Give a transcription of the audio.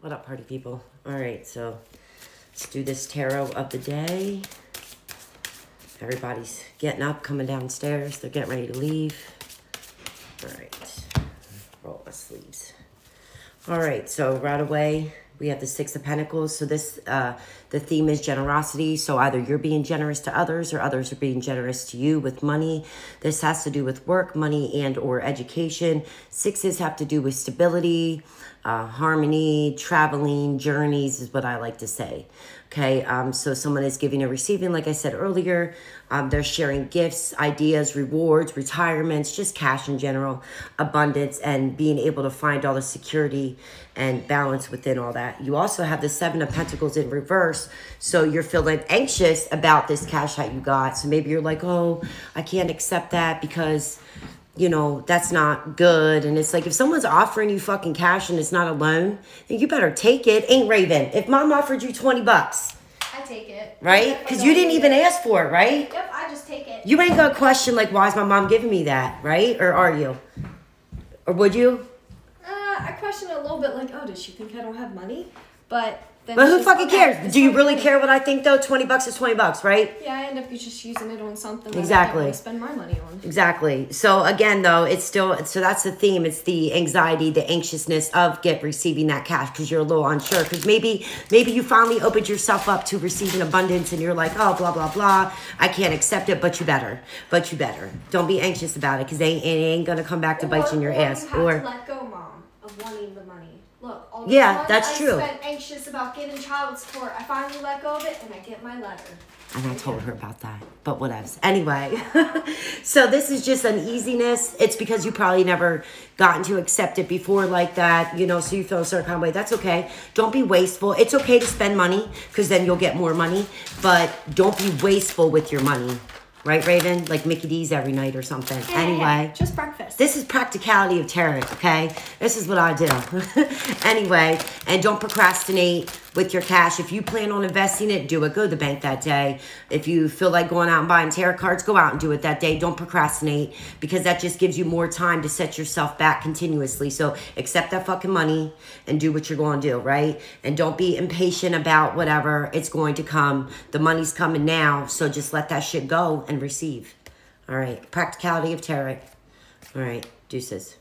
What up, party people? All right, so let's do this tarot of the day. Everybody's getting up, coming downstairs. They're getting ready to leave. All right, roll my sleeves. All right, so right away, we have the Six of Pentacles. So this, uh, the theme is generosity. So either you're being generous to others or others are being generous to you with money. This has to do with work, money, and or education. Sixes have to do with stability, uh, harmony, traveling, journeys is what I like to say. Okay, um, so someone is giving or receiving, like I said earlier. Um, they're sharing gifts, ideas, rewards, retirements, just cash in general, abundance, and being able to find all the security and balance within all that. You also have the Seven of Pentacles in reverse, so you're feeling anxious about this cash that you got. So maybe you're like, oh, I can't accept that because you know, that's not good. And it's like, if someone's offering you fucking cash and it's not a loan, then you better take it. Ain't Raven. If mom offered you 20 bucks, I take it. right? Because you didn't even ask for it, right? Yep, I just take it. You ain't gonna question, like, why is my mom giving me that, right? Or are you? Or would you? Question a little bit, like, oh, does she think I don't have money? But then But who fucking cares? Do you really care what I think, though? 20 bucks is 20 bucks, right? Yeah, I end up just using it on something Exactly. really spend my money on. Exactly. So again, though, it's still so that's the theme. It's the anxiety, the anxiousness of get receiving that cash because you're a little unsure. Because maybe maybe you finally opened yourself up to receiving abundance, and you're like, oh, blah blah blah. I can't accept it, but you better. But you better. Don't be anxious about it because it ain't gonna come back to bite you in your or ass. Or to let go, mom, of wanting the money. Look, all the Yeah, time that's I true. spent anxious about getting child support. I finally let go of it, and I get my letter. And I told her about that, but whatevs. Anyway, so this is just uneasiness. It's because you probably never gotten to accept it before like that, you know, so you feel a certain kind of way. That's okay. Don't be wasteful. It's okay to spend money because then you'll get more money, but don't be wasteful with your money. Right, Raven? Like Mickey D's every night or something. Hey, anyway. just breakfast. This is practicality of tarot, okay? This is what I do. anyway, and don't procrastinate with your cash. If you plan on investing it, do it. Go to the bank that day. If you feel like going out and buying tarot cards, go out and do it that day. Don't procrastinate because that just gives you more time to set yourself back continuously. So accept that fucking money and do what you're going to do, right? And don't be impatient about whatever. It's going to come. The money's coming now. So just let that shit go and receive. All right. Practicality of tarot. All right. Deuces.